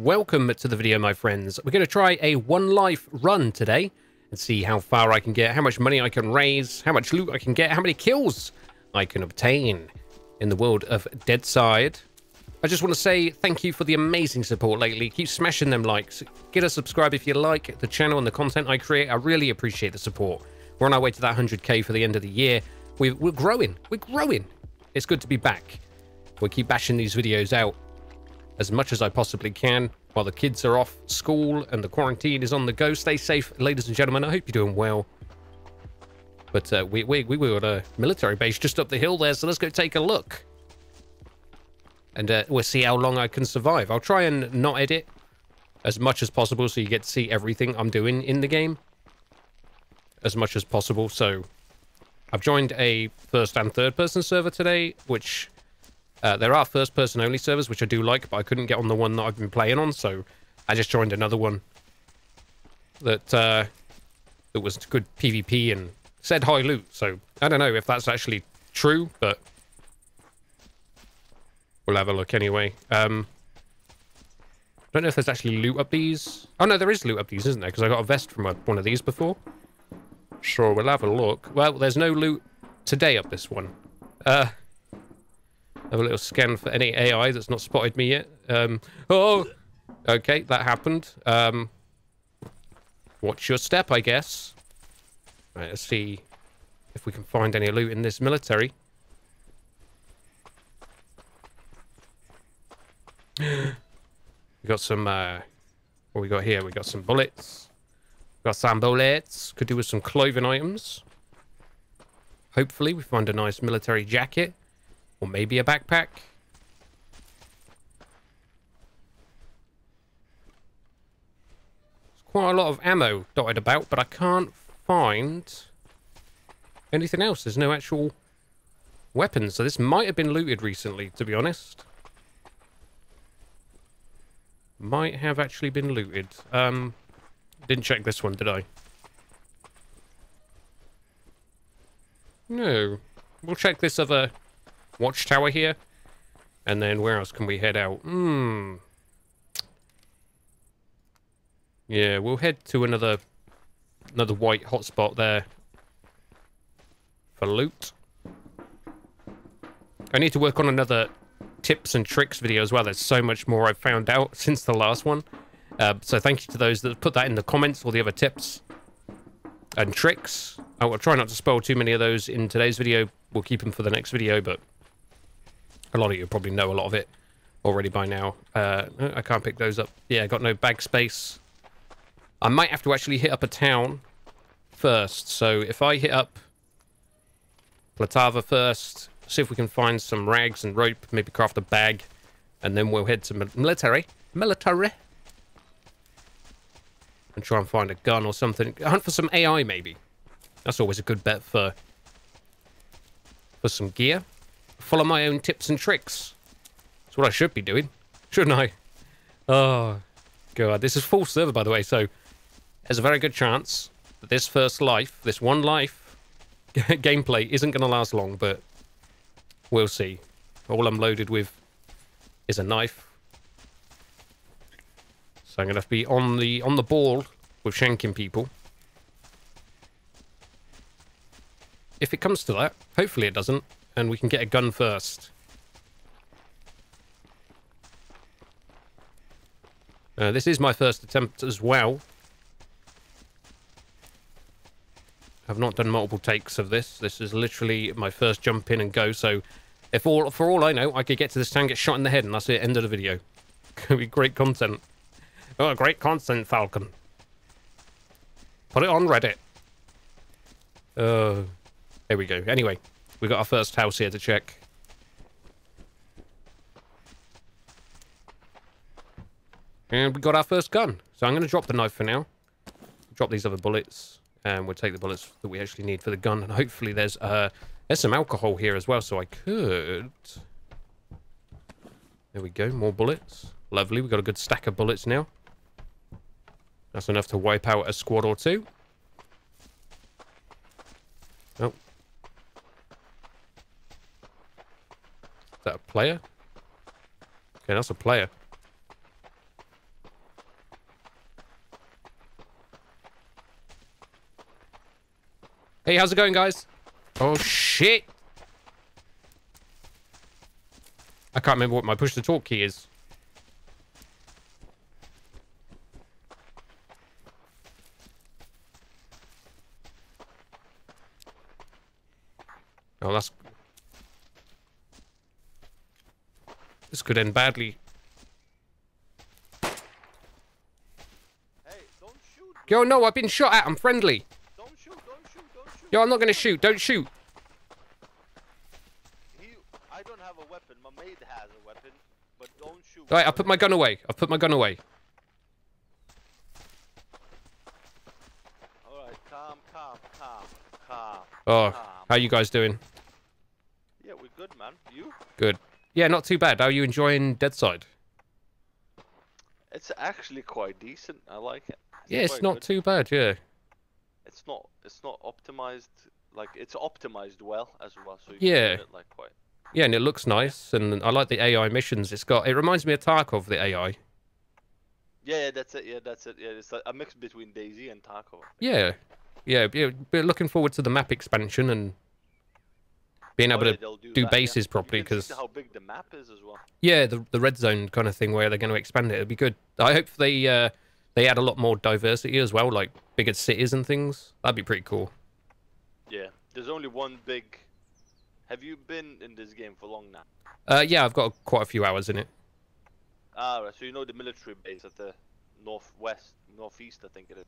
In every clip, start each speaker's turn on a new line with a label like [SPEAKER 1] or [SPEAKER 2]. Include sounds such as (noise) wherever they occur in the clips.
[SPEAKER 1] Welcome to the video, my friends. We're going to try a one life run today and see how far I can get, how much money I can raise, how much loot I can get, how many kills I can obtain in the world of Deadside. I just want to say thank you for the amazing support lately. Keep smashing them likes. Get a subscribe if you like the channel and the content I create. I really appreciate the support. We're on our way to that 100k for the end of the year. We're, growing. We're growing. It's good to be back. We'll keep bashing these videos out as much as I possibly can while the kids are off school and the quarantine is on the go. Stay safe, ladies and gentlemen. I hope you're doing well. But uh, we, we, we were at a military base just up the hill there, so let's go take a look. And uh, we'll see how long I can survive. I'll try and not edit as much as possible so you get to see everything I'm doing in the game as much as possible. So I've joined a first and third person server today, which uh, there are first person only servers, which I do like, but I couldn't get on the one that I've been playing on, so I just joined another one that uh, that was good PvP and said high loot. So I don't know if that's actually true, but we'll have a look anyway. Um, I don't know if there's actually loot up these. Oh no, there is loot up these, isn't there? Because I got a vest from a, one of these before. Sure, we'll have a look. Well, there's no loot today up this one. Uh, have a little scan for any AI that's not spotted me yet. Um, oh, okay, that happened. Um, watch your step, I guess. Right, let's see if we can find any loot in this military. (gasps) we got some, uh, what we got here? We got some bullets. Got some bullets. Could do with some clothing items. Hopefully we find a nice military jacket. Or maybe a backpack. There's quite a lot of ammo dotted about, but I can't find anything else. There's no actual weapons, so this might have been looted recently, to be honest. Might have actually been looted. Um, didn't check this one, did I? No. We'll check this other watchtower here. And then where else can we head out? Hmm. Yeah, we'll head to another another white hotspot there for loot. I need to work on another tips and tricks video as well. There's so much more I've found out (laughs) since the last one. Uh, so thank you to those that put that in the comments, all the other tips and tricks. I will try not to spoil too many of those in today's video. We'll keep them for the next video, but a lot of you probably know a lot of it already by now. Uh, I can't pick those up. Yeah, I got no bag space. I might have to actually hit up a town first. So if I hit up Platava first, see if we can find some rags and rope, maybe craft a bag, and then we'll head to military. Military. And try and find a gun or something. Hunt for some AI, maybe. That's always a good bet for for some gear follow my own tips and tricks. That's what I should be doing, shouldn't I? Oh, God. This is full server, by the way, so there's a very good chance that this first life, this one life (laughs) gameplay isn't going to last long, but we'll see. All I'm loaded with is a knife. So I'm going to have to be on the on the ball with shanking people. If it comes to that, hopefully it doesn't and we can get a gun first. Uh, this is my first attempt as well. I've not done multiple takes of this. This is literally my first jump in and go, so if all for all I know, I could get to this town, get shot in the head, and that's it, end of the video. (laughs) Could be great content. Oh, great content, Falcon. Put it on Reddit. Uh, there we go. Anyway, we got our first house here to check. And we got our first gun. So I'm going to drop the knife for now. Drop these other bullets. And we'll take the bullets that we actually need for the gun. And hopefully there's uh, there's some alcohol here as well. So I could... There we go. More bullets. Lovely. We've got a good stack of bullets now. That's enough to wipe out a squad or two. that a player? Okay, that's a player. Hey, how's it going, guys? Oh, shit. I can't remember what my push to talk key is. Could end badly.
[SPEAKER 2] Hey, don't shoot.
[SPEAKER 1] Yo, no, I've been shot at. I'm friendly.
[SPEAKER 2] Don't shoot. Don't shoot. Don't shoot.
[SPEAKER 1] Yo, I'm not going to shoot. Don't shoot.
[SPEAKER 2] He, I don't have a weapon. My mate has a weapon, but don't shoot.
[SPEAKER 1] All right, I put my gun away. I've put my gun away.
[SPEAKER 2] All right, calm, calm, calm, calm.
[SPEAKER 1] Oh,
[SPEAKER 2] calm.
[SPEAKER 1] how you guys doing?
[SPEAKER 2] Yeah, we're good, man. You?
[SPEAKER 1] Good. Yeah, not too bad. How are you enjoying Deadside?
[SPEAKER 2] It's actually quite decent. I like it.
[SPEAKER 1] Yeah, it's not
[SPEAKER 2] good.
[SPEAKER 1] too bad. Yeah.
[SPEAKER 2] It's not. It's not optimized. Like it's optimized well as well. So you
[SPEAKER 1] Yeah.
[SPEAKER 2] it like quite.
[SPEAKER 1] Yeah, and it looks nice, and I like the AI missions. It's got. It reminds me of Tarkov, the AI.
[SPEAKER 2] Yeah, yeah, that's it. Yeah, that's it. Yeah, it's a, a mix between DayZ and Tarkov.
[SPEAKER 1] Yeah, yeah. yeah we're looking forward to the map expansion and being able to.
[SPEAKER 2] they'll
[SPEAKER 1] do
[SPEAKER 2] that,
[SPEAKER 1] bases
[SPEAKER 2] You
[SPEAKER 1] properly, because
[SPEAKER 2] how big the map is as well.
[SPEAKER 1] Yeah, the the red zone kind of thing where they're going to expand it. It'd be good. I hope they uh they add a lot more diversity as well, like bigger cities and things. That'd be pretty cool.
[SPEAKER 2] Yeah, there's only one big. Have you been in this game for long now?
[SPEAKER 1] Uh, yeah, I've got quite a few hours in it.
[SPEAKER 2] Ah, right. So you know the military base at the northwest, northeast, I think it is.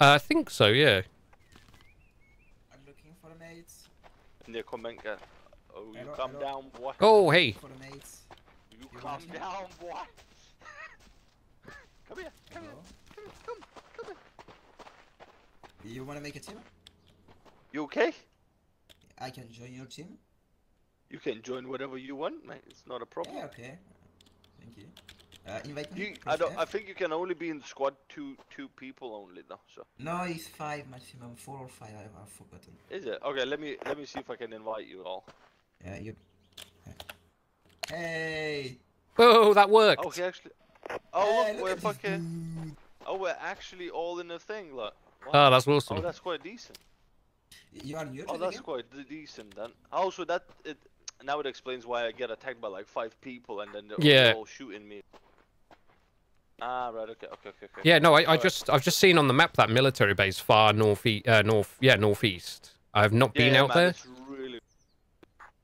[SPEAKER 1] Uh, I think so. Yeah.
[SPEAKER 3] I'm looking for the mates.
[SPEAKER 2] Near Kamenka. Oh, you
[SPEAKER 3] Hello,
[SPEAKER 2] calm
[SPEAKER 3] hello.
[SPEAKER 2] down, boy.
[SPEAKER 1] Oh, hey.
[SPEAKER 3] For the mates.
[SPEAKER 2] You
[SPEAKER 3] You
[SPEAKER 2] calm
[SPEAKER 3] want me?
[SPEAKER 2] down, boy. (laughs) come here, come here,
[SPEAKER 3] Hello.
[SPEAKER 2] come here, come, come here.
[SPEAKER 3] You wanna make a team?
[SPEAKER 2] You okay?
[SPEAKER 3] I can join your team.
[SPEAKER 2] You can join whatever you want, mate. It's not a problem.
[SPEAKER 3] Yeah, okay. Thank you. Uh, invite me.
[SPEAKER 2] You, I don't. I
[SPEAKER 3] F.
[SPEAKER 2] think you can only be in squad two, two people only though. So
[SPEAKER 3] No, it's five maximum. Four or five. I, I've forgotten.
[SPEAKER 2] is it? Okay, let me let me see if I can invite you all.
[SPEAKER 3] Yeah, you. Hey.
[SPEAKER 1] Oh, that worked.
[SPEAKER 2] Oh, he actually. Oh
[SPEAKER 3] Hey,
[SPEAKER 2] look, we're fucking. Oh, we're actually all in a thing. Look. Wow.
[SPEAKER 1] Oh, that's awesome.
[SPEAKER 2] Oh, that's quite decent.
[SPEAKER 3] You are new to
[SPEAKER 2] Oh, that's
[SPEAKER 3] game?
[SPEAKER 2] quite decent then. Also, that it now it explains why I get attacked by like five people and then they're
[SPEAKER 1] Yeah.
[SPEAKER 2] all shooting me. Ah, right. Okay. Okay. Okay. okay.
[SPEAKER 1] Yeah, no, I, I
[SPEAKER 2] Alright.
[SPEAKER 1] just I've just seen on the map that military base far north, uh, north, yeah, northeast. I've not
[SPEAKER 2] Yeah,
[SPEAKER 1] been
[SPEAKER 2] yeah,
[SPEAKER 1] out
[SPEAKER 2] man,
[SPEAKER 1] there.
[SPEAKER 2] It's really.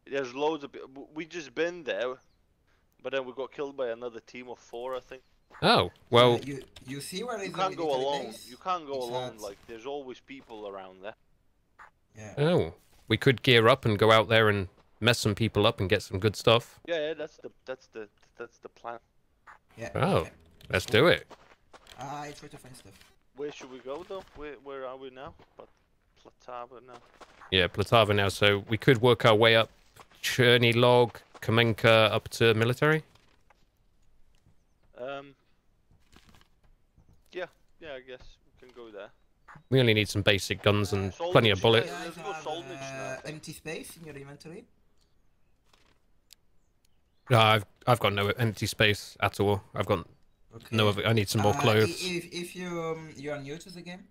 [SPEAKER 2] There's loads of. pe- w- We just been there, but then we got killed by another team of four. I think.
[SPEAKER 1] Oh, well,
[SPEAKER 3] you you see where is
[SPEAKER 2] You can't go alone.
[SPEAKER 3] base?
[SPEAKER 2] You can't go
[SPEAKER 3] It's
[SPEAKER 2] alone.
[SPEAKER 3] at-
[SPEAKER 2] Like there's always people around there.
[SPEAKER 3] Yeah.
[SPEAKER 1] oh, we could gear up and go out there and mess some people up and get some good stuff.
[SPEAKER 2] Yeah, yeah. That's the that's the that's the plan.
[SPEAKER 3] Yeah.
[SPEAKER 1] Oh.
[SPEAKER 3] Okay.
[SPEAKER 1] Let's do it.
[SPEAKER 3] I try to find stuff.
[SPEAKER 2] Where should we go though? Where where are we now? But Platava now.
[SPEAKER 1] Yeah, Platava now, so we could work our way up Cherny Log, Kamenka up to military.
[SPEAKER 2] Um. Yeah, yeah. I guess we can go there.
[SPEAKER 1] We only need some basic guns and
[SPEAKER 2] Soldier
[SPEAKER 1] plenty of bullets.
[SPEAKER 2] I-
[SPEAKER 3] You
[SPEAKER 2] let's
[SPEAKER 3] guys
[SPEAKER 2] go
[SPEAKER 3] have, uh, empty space in your inventory.
[SPEAKER 1] No, I've I've got no empty space at all. I've got
[SPEAKER 3] Okay.
[SPEAKER 1] no. I need some more
[SPEAKER 3] Uh,
[SPEAKER 1] clothes.
[SPEAKER 3] If if you um, you are new to the game.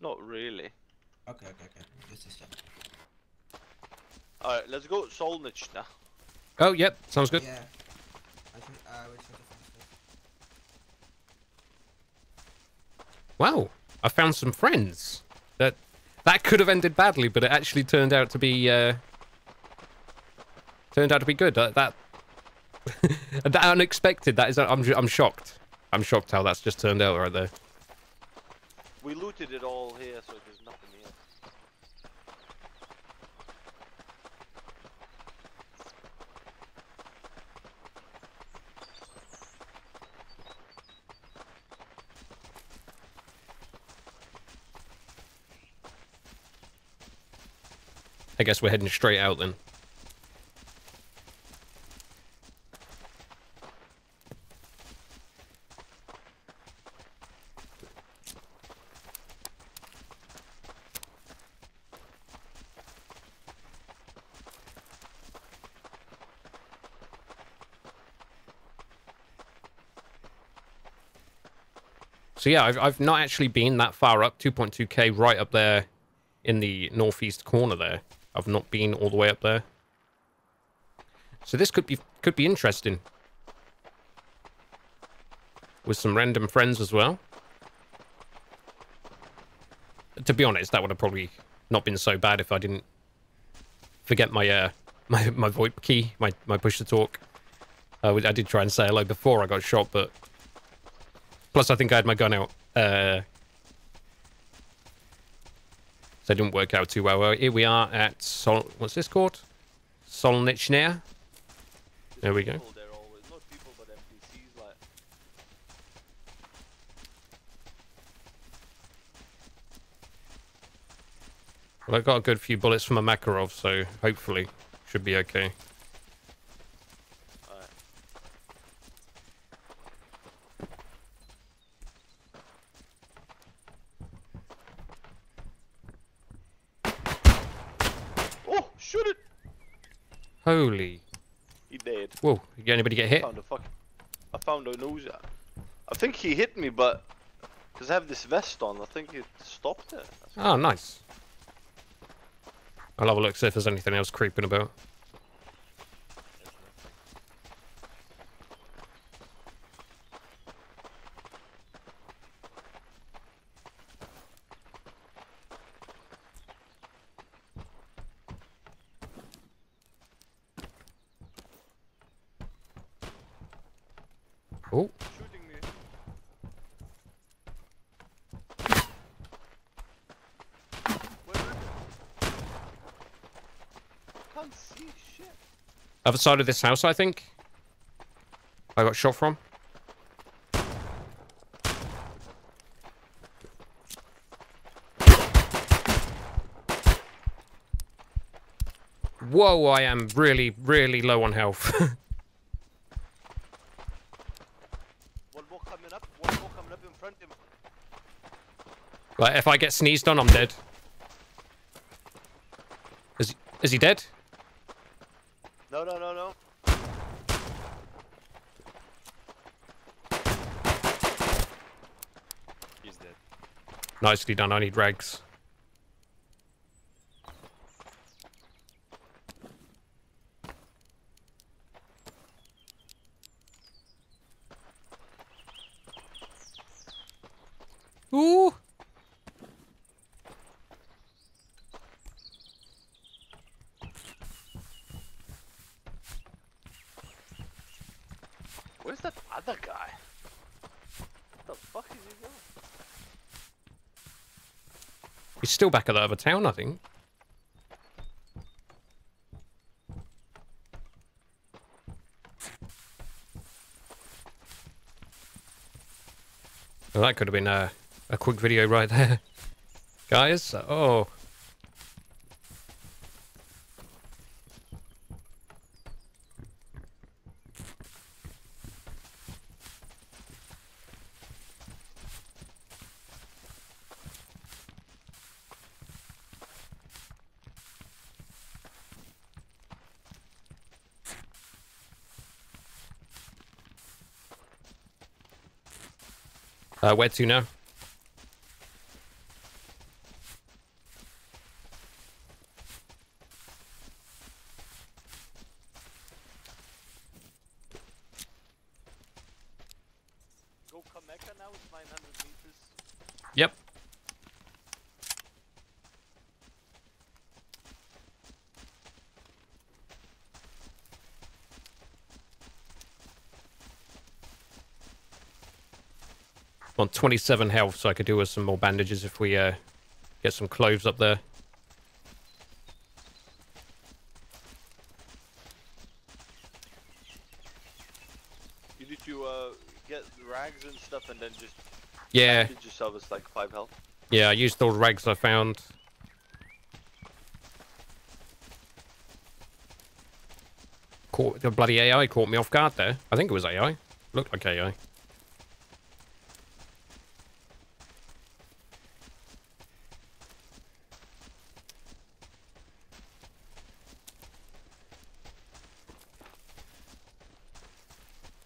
[SPEAKER 2] Not really.
[SPEAKER 3] Okay, okay, okay. Just a step.
[SPEAKER 2] All right, let's go Solnich now.
[SPEAKER 1] Oh, yep, sounds good.
[SPEAKER 3] Yeah. I try, I will try to find stuff.
[SPEAKER 1] Wow, I found some friends. That that could have ended badly, but it actually turned out to be uh, turned out to be good. Uh, that (laughs) that unexpected. That is, I'm I'm shocked. I'm shocked how that's just turned out right there.
[SPEAKER 2] We looted it all here, so there's nothing here.
[SPEAKER 1] I guess we're heading straight out then. So yeah, I've, I've not actually been that far up, 2.2k right up there in the northeast corner there. I've not been all the way up there. So this could be could be interesting. With some random friends as well. To be honest, that would have probably not been so bad if I didn't forget my uh (laughs) my my VoIP key, my my push to talk. Uh, I did try and say hello before I got shot, but plus I think I had my gun out. Uh, so it didn't work out too well. well here we are at Sol. What's this called? Solnichner. There we go.
[SPEAKER 2] People there always, not people but NPCs like.
[SPEAKER 1] Well, I got a good few bullets from a Makarov, so hopefully should be okay.
[SPEAKER 2] Alright. Oh, shoot it!
[SPEAKER 1] Holy.
[SPEAKER 2] He dead.
[SPEAKER 1] Whoa, did anybody get hit?
[SPEAKER 2] Found a fuck. I found a nose. I think he hit me, but because I have this vest on, I think it stopped it.
[SPEAKER 1] Oh, nice. I'll have a look, see if there's anything else creeping about. Oh,
[SPEAKER 2] Shooting me. Where is it? Can't see shit.
[SPEAKER 1] Other side of this house, I think. I got shot from. Whoa, I am really, really low on health. (laughs)
[SPEAKER 2] Up.
[SPEAKER 1] Like, if I get sneezed on, I'm dead. Is, is he dead?
[SPEAKER 2] No, no, no, no.
[SPEAKER 4] He's dead.
[SPEAKER 1] Nicely done, I need rags. Ooh!
[SPEAKER 2] Where's that other guy? What the fuck is he doing?
[SPEAKER 1] He's still back at the other town, I think. Well, that could have been a, a quick video right there. (laughs) Guys, oh. Uh, where to now?
[SPEAKER 2] Go Kamenka now, it's 900 meters.
[SPEAKER 1] Yep. On 27 health, so I could do with some more bandages if we uh, get some cloves up there.
[SPEAKER 2] You need to uh, get rags and stuff and then just
[SPEAKER 1] Yeah,
[SPEAKER 2] yourself with like 5 health.
[SPEAKER 1] yeah, I used all the rags I found. Caught, the bloody AI caught me off guard there. I think it was AI. Looked like AI.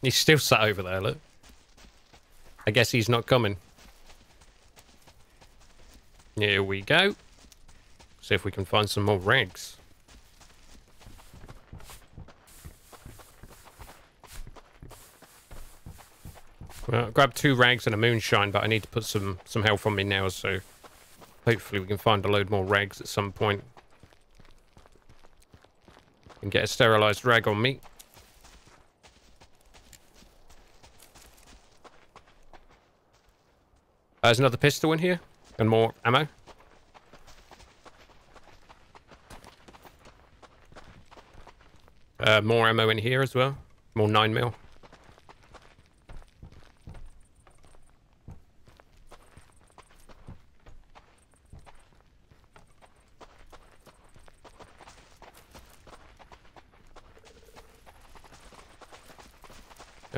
[SPEAKER 1] He's still sat over there, look. I guess he's not coming. Here we go. See if we can find some more rags. Well, I grabbed two rags and a moonshine, but I need to put some some health on me now, so hopefully we can find a load more rags at some point. And get a sterilized rag on me. There's another pistol in here and more ammo. Uh, more ammo in here as well. More 9 mil.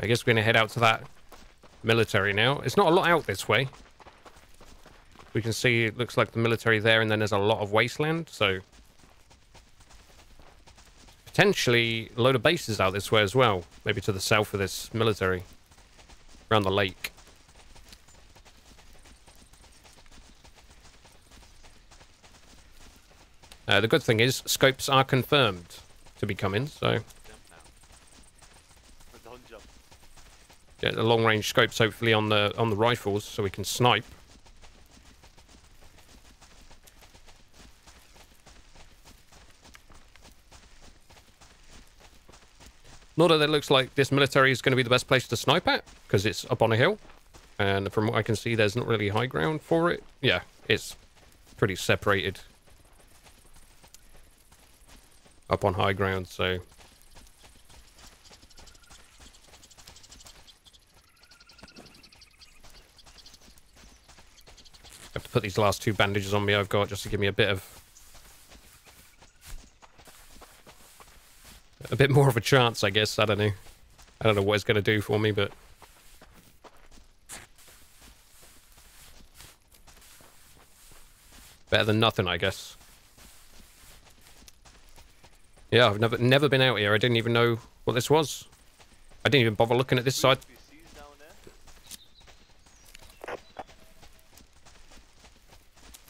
[SPEAKER 1] I guess we're going to head out to that military now. It's not a lot out this way. We can see it looks like the military there, and then there's a lot of wasteland, so... Potentially a load of bases out this way as well. Maybe to the south of this military. Around the lake. Uh, the good thing is, scopes are confirmed to be coming, so...
[SPEAKER 2] Jump now. Don't jump.
[SPEAKER 1] Get the long range scopes hopefully on the on the rifles so we can snipe. Not that it looks like this military is going to be the best place to snipe at, because it's up on a hill. And from what I can see, there's not really high ground for it. Yeah, it's pretty separated. Up on high ground, so... I have to put these last two bandages on me I've got just to give me a bit of a bit more of a chance, I guess. I don't know. I don't know what it's going to do for me, but better than nothing, I guess. Yeah, I've never never been out here. I didn't even know what this was. I didn't even bother looking at this side.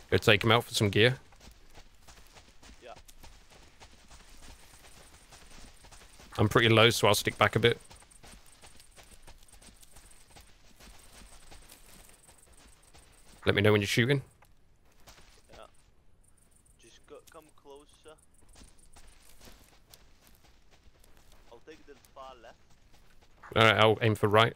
[SPEAKER 1] Go take him out for some gear.
[SPEAKER 2] Yeah.
[SPEAKER 1] I'm pretty low, so I'll stick back a bit. Let me know when you're shooting.
[SPEAKER 2] Yeah. Just go, come closer. I'll take the far left.
[SPEAKER 1] Alright, I'll aim for right.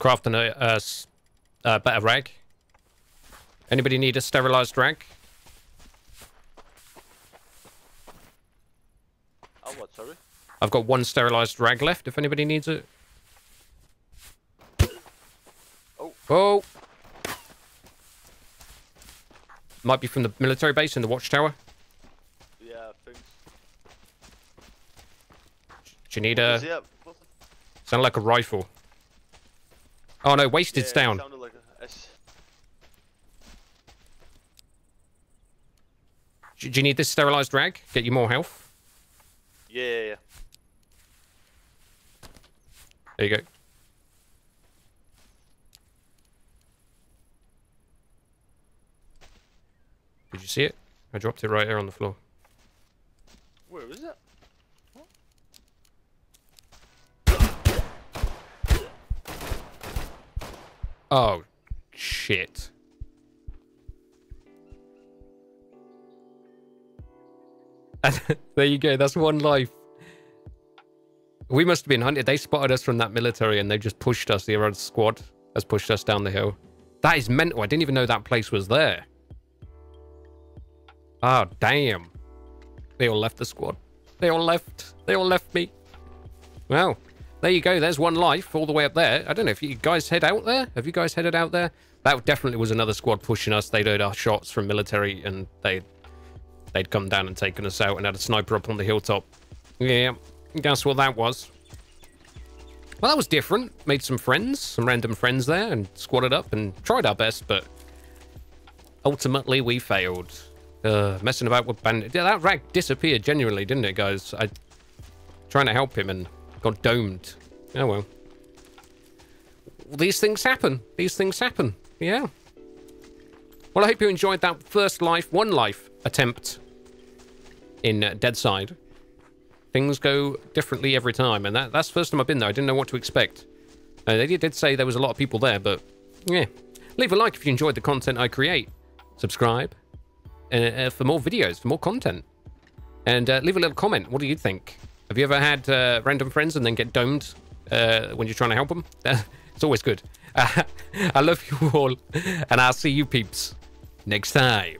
[SPEAKER 1] crafting a uh, uh, uh, better rag. Anybody need a sterilized rag?
[SPEAKER 2] Oh, what? Sorry.
[SPEAKER 1] I've got one sterilized rag left if anybody needs it.
[SPEAKER 2] Oh.
[SPEAKER 1] Oh! Might be from the military base in the watchtower.
[SPEAKER 2] Yeah, things.
[SPEAKER 1] Do you need a...
[SPEAKER 2] he up? What the-
[SPEAKER 1] Sound like a rifle. Oh no, Wasted's
[SPEAKER 2] yeah,
[SPEAKER 1] down.
[SPEAKER 2] Like
[SPEAKER 1] do, do you need this sterilized rag? Get you more health?
[SPEAKER 2] Yeah, yeah, yeah.
[SPEAKER 1] There you go. Did you see it? I dropped it right here on the floor. Oh, shit. (laughs) there you go. That's one life. We must have been hunted. They spotted us from that military and they just pushed us. The other squad has pushed us down the hill. That is mental. I didn't even know that place was there. Oh, damn. They all left the squad. They all left. They all left me. Well, there you go. There's one life all the way up there. I don't know if you guys head out there. Have you guys headed out there? That definitely was another squad pushing us. They'd heard our shots from military and they they'd come down and taken us out and had a sniper up on the hilltop. Yeah, guess what that was. Well, that was different. Made some friends, some random friends there, and squatted up and tried our best, but ultimately we failed. Uh, messing about with. Yeah, that rag disappeared genuinely, didn't it, guys? I trying to help him and got domed. Oh well. These things happen. These things happen. Yeah. Well, I hope you enjoyed that first life, one life attempt in uh, Deadside. Things go differently every time, and that, that's the first time I've been there. I didn't know what to expect. Uh, they did say there was a lot of people there, but yeah. Leave a like if you enjoyed the content I create. Subscribe uh, uh, for more videos, for more content. And uh, leave a little comment. What do you think? Have you ever had uh, random friends and then get domed uh, when you're trying to help them? (laughs) it's always good. (laughs) I love you all, and I'll see you peeps next time.